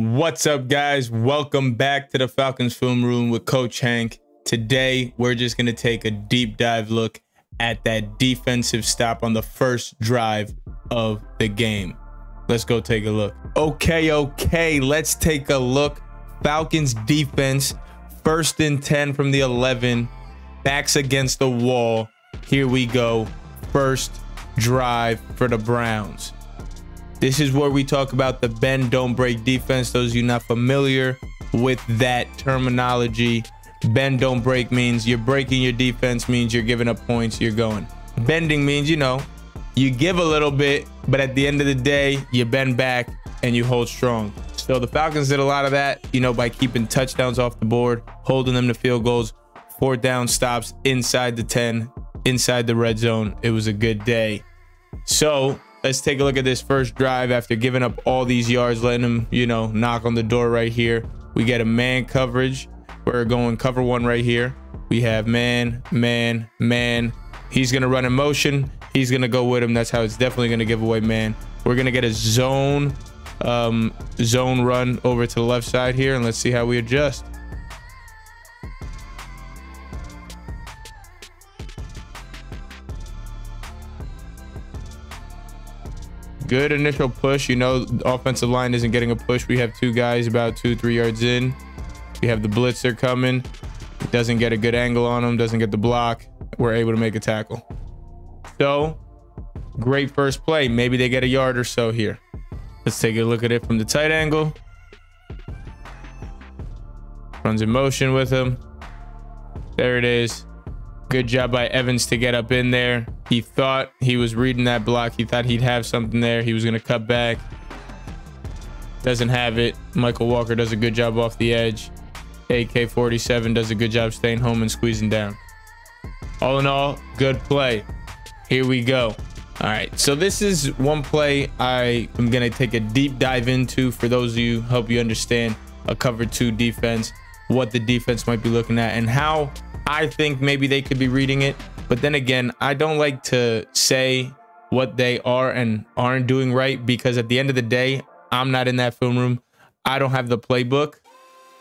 What's up, guys? Welcome back to the Falcons Film Room with Coach Hank. Today, we're just going to take a deep dive look at that defensive stop on the first drive of the game. Let's go take a look. Okay, okay, let's take a look. Falcons defense, first and 10 from the 11, backs against the wall. Here we go. First drive for the Browns. This is where we talk about the bend, don't break defense. Those of you not familiar with that terminology, bend, don't break means you're breaking your defense, means you're giving up points, you're going. Bending means, you know, you give a little bit, but at the end of the day, you bend back and you hold strong. So the Falcons did a lot of that, you know, by keeping touchdowns off the board, holding them to field goals, fourth down stops inside the 10, inside the red zone. It was a good day. So let's take a look at this first drive after giving up all these yards, letting them, you know, knock on the door right here. We get a man coverage. We're going cover one right here. We have man, man, man. He's going to run in motion. He's going to go with him. That's how it's definitely going to give away man. We're going to get a zone um, zone run over to the left side here, and let's see how we adjust. Good initial push. You know, offensive line isn't getting a push. We have two guys about two, three yards in. We have the blitzer coming. Doesn't get a good angle on him. Doesn't get the block. We're able to make a tackle. So, great first play. Maybe they get a yard or so here. Let's take a look at it from the tight angle. Runs in motion with him. There it is. Good job by Evans to get up in there. He thought he was reading that block. He thought he'd have something there. He was going to cut back. Doesn't have it. Mykal Walker does a good job off the edge. AK-47 does a good job staying home and squeezing down. All in all, good play. Here we go. All right, so this is one play I am going to take a deep dive into for those of you, help you understand a cover two defense, what the defense might be looking at, and how I think maybe they could be reading it. But then again, I don't like to say what they are and aren't doing right because at the end of the day, I'm not in that film room. I don't have the playbook.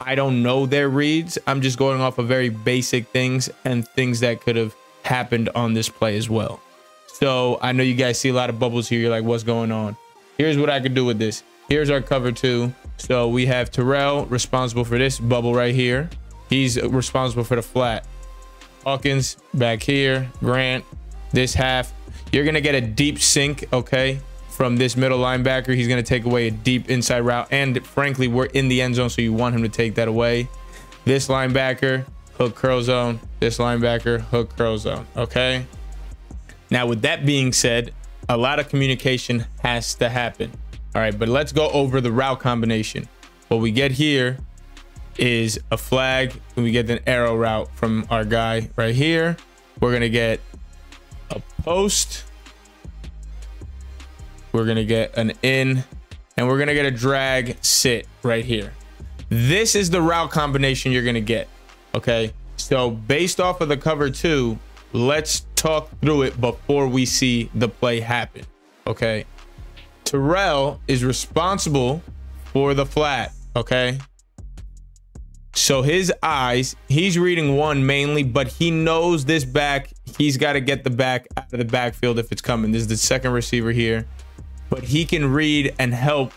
I don't know their reads. I'm just going off of very basic things and things that could have happened on this play as well. So I know you guys see a lot of bubbles here. You're like, what's going on? Here's what I could do with this. Here's our cover two. So we have Terrell responsible for this bubble right here. He's responsible for the flat. Hawkins back here. Grant, this half. You're going to get a deep sink, okay, from this middle linebacker. He's going to take away a deep inside route. And frankly, we're in the end zone, so you want him to take that away. This linebacker, hook curl zone. This linebacker, hook curl zone, okay? Now, with that being said, a lot of communication has to happen. All right, but let's go over the route combination. What we get here is a flag and we get an arrow route from our guy right here. We're to get a post. We're to get an in and we're to get a drag sit right here. This is the route combination you're to get. Okay. So based off of the cover two, let's talk through it before we see the play happen. Okay. Terrell is responsible for the flat. Okay. So his eyes, he's reading one mainly, but he knows this back. He's got to get the back out of the backfield if it's coming. This is the second receiver here, but he can read and help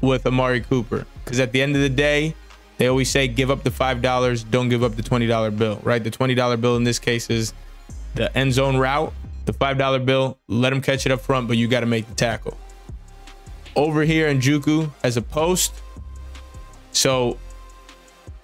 with Amari Cooper because at the end of the day, they always say give up the five dollars, don't give up the twenty dollar bill. Right? The twenty dollar bill in this case is the end zone route. The five dollar bill, let him catch it up front, but you got to make the tackle. Over here in Njoku as a post. So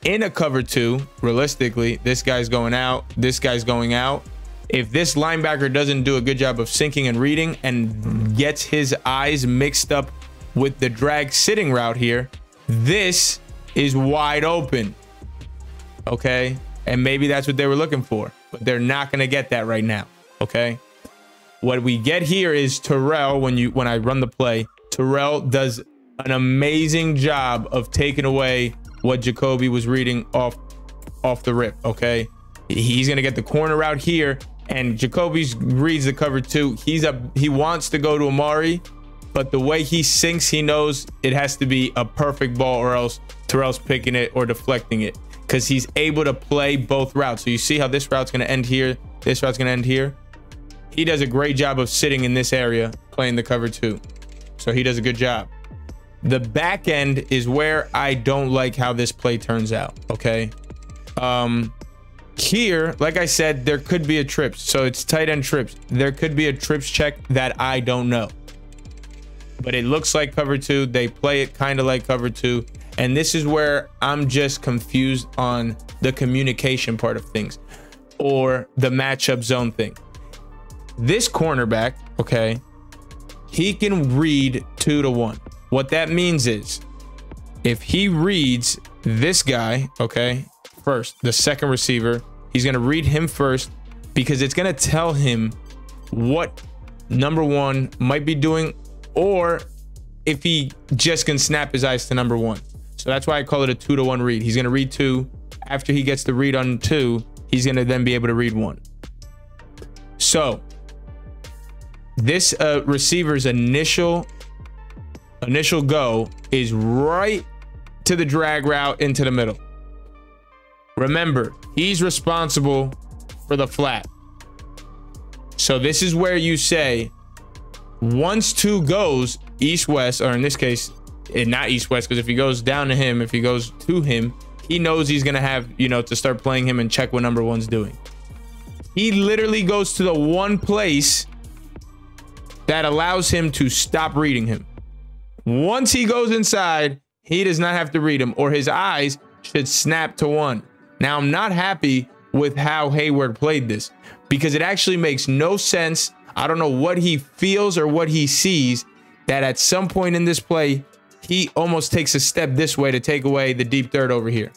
in a cover two, realistically, this guy's going out, this guy's going out. If this linebacker doesn't do a good job of sinking and reading and gets his eyes mixed up with the drag sitting route here, this is wide open. Okay. And maybe that's what they were looking for, but they're not going to get that right now. Okay. What we get here is Terrell when you when I run the play, Terrell does an amazing job of taking away what Jacoby was reading off off the rip. Okay, he's gonna get the corner out here, and Jacoby's reads the cover two. He's up. He wants to go to Amari. but the way he sinks, he knows it has to be a perfect ball or else Terrell's picking it or deflecting it because he's able to play both routes. So you see how this route's to end here. This route's to end here. He does a great job of sitting in this area playing the cover two. So he does a good job. The back end is where I don't like how this play turns out. Okay. Um, here, like I said, there could be a trips. So it's tight end trips. There could be a trips check that I don't know. But it looks like cover two. They play it kind of like cover two. And this is where I'm just confused on the communication part of things or the matchup zone thing. This cornerback, okay, he can read two to one. What that means is if he reads this guy, okay, first, the second receiver, he's going to read him first because it's going to tell him what number one might be doing or if he just can snap his eyes to number one. So that's why I call it a two to one read. He's going to read two. After he gets the read on two, he's going to then be able to read one. So this uh, receiver's initial initial go is right to the drag route into the middle. Remember, he's responsible for the flat. So this is where you say, once two goes east-west, or in this case, eh, not east-west, because if he goes down to him, if he goes to him, he knows he's going to have, you know, to start playing him and check what number one's doing. He literally goes to the one place that allows him to stop reading him. Once he goes inside, he does not have to read him or his eyes should snap to one. Now, I'm not happy with how Hayward played this because it actually makes no sense. I don't know what he feels or what he sees that at some point in this play, he almost takes a step this way to take away the deep third over here.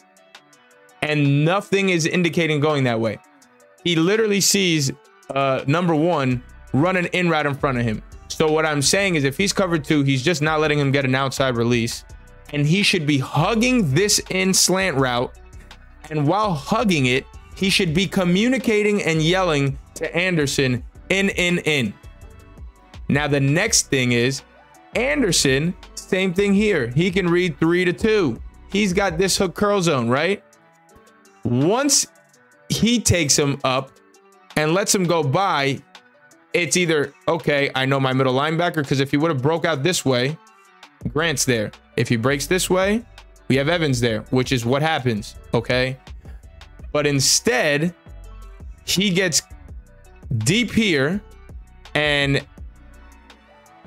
And nothing is indicating going that way. He literally sees uh, number one running in right in front of him. So what I'm saying is if he's covered two, he's just not letting him get an outside release. And he should be hugging this in slant route. And while hugging it, he should be communicating and yelling to Anderson in, in, in. Now, the next thing is Anderson, same thing here. He can read three to two. He's got this hook curl zone, right? Once he takes him up and lets him go by, it's either, okay, I know my middle linebacker, because if he would have broke out this way, Grant's there. If he breaks this way, we have Evans there, which is what happens, okay? But instead, he gets deep here and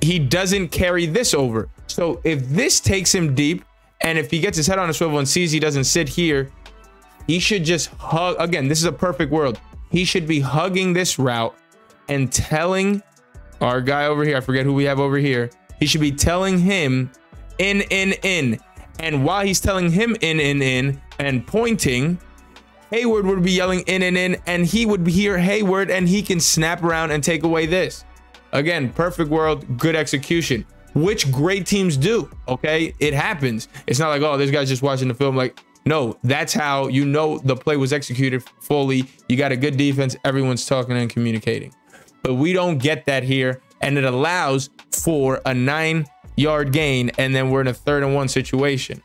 he doesn't carry this over. So if this takes him deep and if he gets his head on a swivel and sees he doesn't sit here, he should just hug. Again, this is a perfect world. He should be hugging this route and telling our guy over here, I forget who we have over here, he should be telling him in, in, in. And while he's telling him in, in, in, and pointing, Hayward would be yelling in and in, and he would hear Hayward, and he can snap around and take away this. Again, perfect world, good execution, which great teams do. Okay, it happens. It's not like, oh, this guy's just watching the film. Like, no, that's how you know the play was executed fully. You got a good defense. Everyone's talking and communicating but we don't get that here. And it allows for a nine yard gain. And then we're in a third and one situation.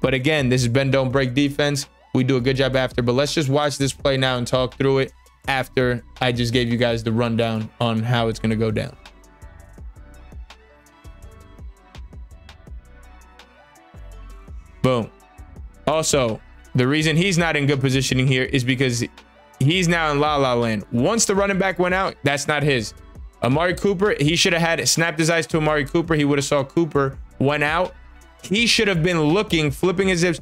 But again, this is bend don't break defense. We do a good job after, but let's just watch this play now and talk through it after I just gave you guys the rundown on how it's going to go down. Boom. Also, the reason he's not in good positioning here is because he's now in la la land. Once the running back went out, that's not his. Amari Cooper, he should have had snapped his eyes to Amari Cooper. He would have saw Cooper went out. He should have been looking, flipping his hips,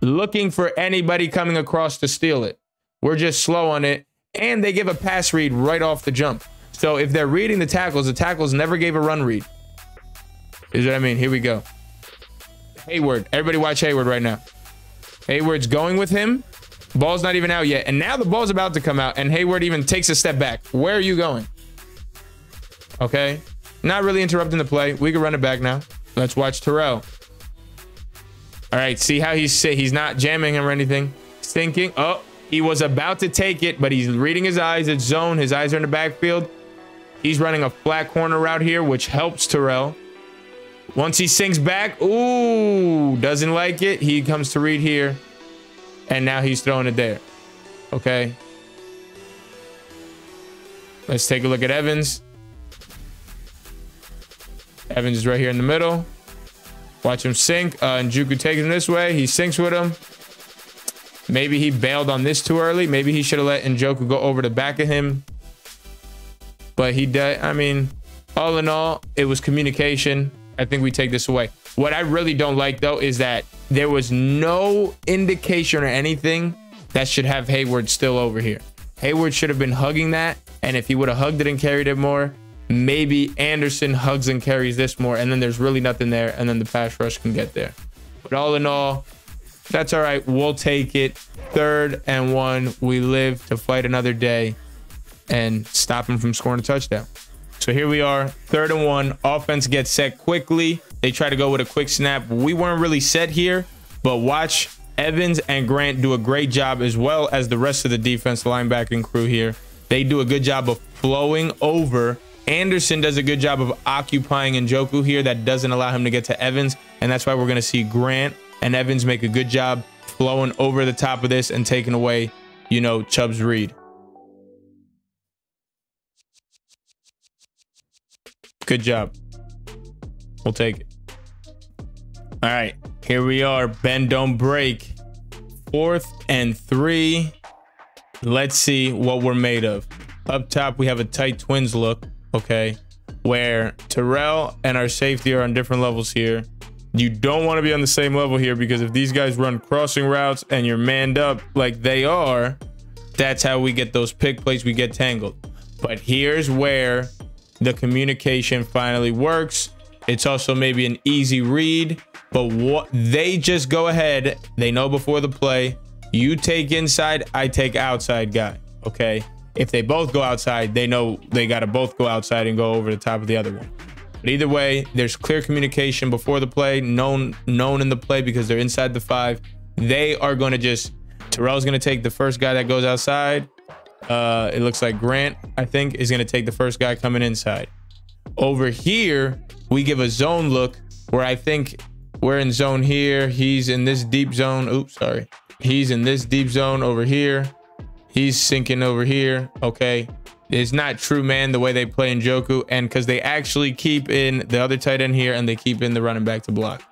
looking for anybody coming across to steal it. We're just slow on it. And they give a pass read right off the jump. So if they're reading the tackles, the tackles never gave a run read. Is what I mean. Here we go. Hayward. Everybody watch Hayward right now. Hayward's going with him. Ball's not even out yet. And now the ball's about to come out. And Hayward even takes a step back. Where are you going? Okay. Not really interrupting the play. We can run it back now. Let's watch Terrell. All right. See how he's he's not jamming him or anything. Thinking. Oh, he was about to take it, but he's reading his eyes. It's zone. His eyes are in the backfield. He's running a flat corner route here, which helps Terrell. Once he sinks back, ooh, doesn't like it. He comes to read here. And now he's throwing it there. Okay. Let's take a look at Evans. Evans is right here in the middle. Watch him sink. Uh, and Njoku takes him this way. He sinks with him. Maybe he bailed on this too early. Maybe he should have let Njoku go over the back of him. But he did. I mean, all in all, it was communication. I think we take this away. What I really don't like, though, is that there was no indication or anything that should have Hayward still over here. Hayward should have been hugging that. And if he would have hugged it and carried it more, maybe Anderson hugs and carries this more. And then there's really nothing there. And then the pass rush can get there. But all in all, that's all right. We'll take it. Third and one. We live to fight another day and stop him from scoring a touchdown. So here we are, third and one. Offense gets set quickly. They try to go with a quick snap. We weren't really set here, but watch Evans and Grant do a great job as well as the rest of the defense linebacking crew here. They do a good job of flowing over. Anderson does a good job of occupying Njoku here. That doesn't allow him to get to Evans. And that's why we're going to see Grant and Evans make a good job flowing over the top of this and taking away, you know, Chubb's read. Good job. We'll take it. All right, here we are. Bend, don't break. Fourth and three. Let's see what we're made of. Up top, we have a tight twins look, okay, where Terrell and our safety are on different levels here. You don't want to be on the same level here because if these guys run crossing routes and you're manned up like they are, that's how we get those pick plays. We get tangled. But here's where the communication finally works. It's also maybe an easy read, but what they just go ahead. They know before the play, you take inside, I take outside guy. Okay. If they both go outside, they know they got to both go outside and go over the top of the other one. But either way, there's clear communication before the play, known known in the play because they're inside the five. They are going to just Terrell's going to take the first guy that goes outside. Uh, it looks like Grant, I think, is going to take the first guy coming inside. Over here, we give a zone look where I think we're in zone here. He's in this deep zone. Oops, sorry. He's in this deep zone over here. He's sinking over here. Okay. It's not true, man, the way they play Njoku. And because they actually keep in the other tight end here and they keep in the running back to block.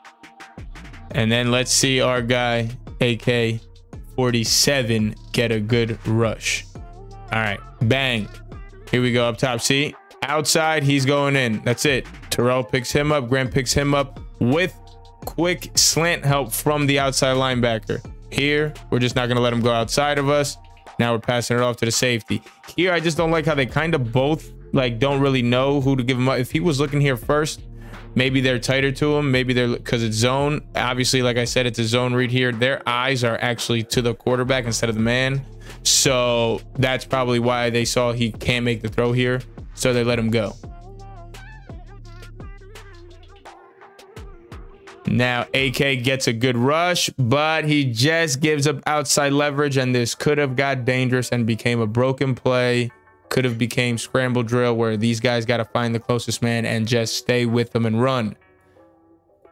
And then let's see our guy, AK 47, get a good rush. All right, bang. Here we go up top. See, outside, he's going in. That's it. Terrell picks him up. Grant picks him up with quick slant help from the outside linebacker. Here, we're just not going to let him go outside of us. Now we're passing it off to the safety. Here, I just don't like how they kind of both like don't really know who to give him up. If he was looking here first, maybe they're tighter to him. Maybe they're because it's zone. Obviously, like I said, it's a zone read here. Their eyes are actually to the quarterback instead of the man. So that's probably why they saw he can't make the throw here. So they let him go. Now AK gets a good rush, but he just gives up outside leverage and this could have got dangerous and became a broken play. Could have became scramble drill where these guys got to find the closest man and just stay with them and run.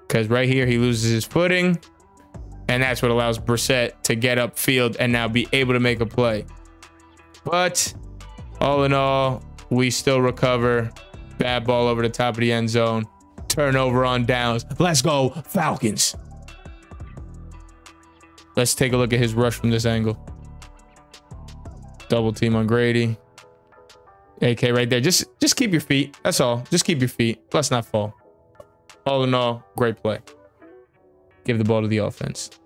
Because right here, he loses his footing. And that's what allows Brissett to get upfield and now be able to make a play. But all in all, we still recover. Bad ball over the top of the end zone. Turnover on downs. Let's go, Falcons. Let's take a look at his rush from this angle. Double team on Grady. AK right there. Just just keep your feet. That's all. Just keep your feet. Let's not fall. All in all, great play. Give the ball to the offense.